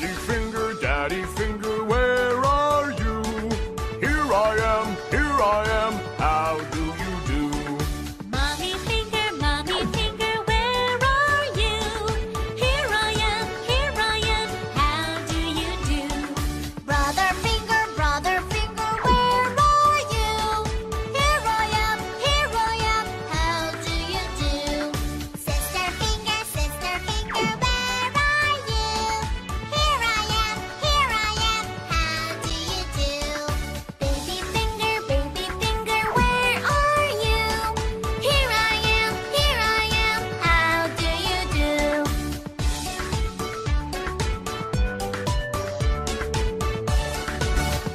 Riding Finland.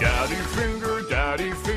Daddy finger, daddy finger.